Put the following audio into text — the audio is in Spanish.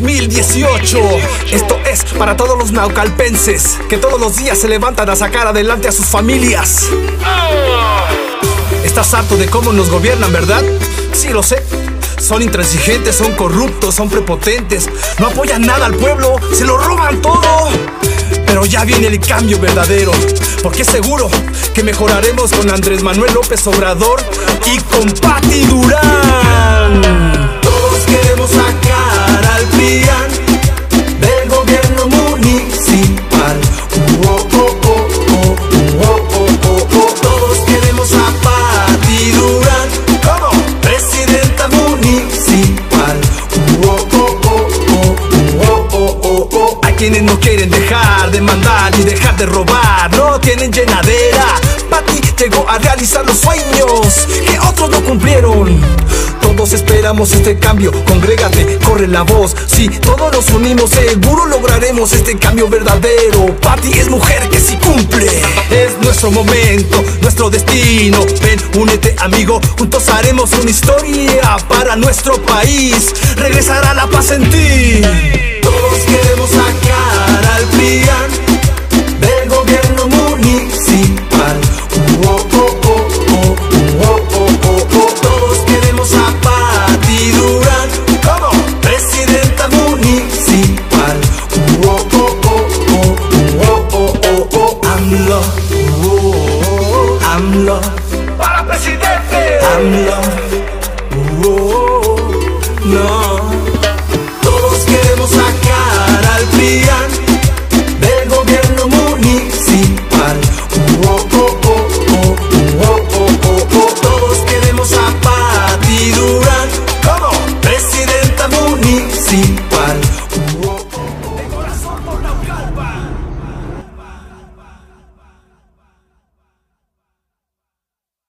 2018. Esto es para todos los naucalpenses que todos los días se levantan a sacar adelante a sus familias. Estás harto de cómo nos gobiernan, ¿verdad? Sí, lo sé. Son intransigentes, son corruptos, son prepotentes, no apoyan nada al pueblo, se lo roban todo. Pero ya viene el cambio verdadero, porque seguro que mejoraremos con Andrés Manuel López Obrador y con Pati Durán. Quienes no quieren dejar de mandar y dejar de robar, no tienen llenadera. Pati llegó a realizar los sueños que otros no cumplieron. Todos esperamos este cambio, congrégate, corre la voz. Si todos nos unimos, seguro lograremos este cambio verdadero. Pati es mujer que sí cumple. Es nuestro momento, nuestro destino. Ven, únete, amigo, juntos haremos una historia para nuestro país. Regresará la paz en ti.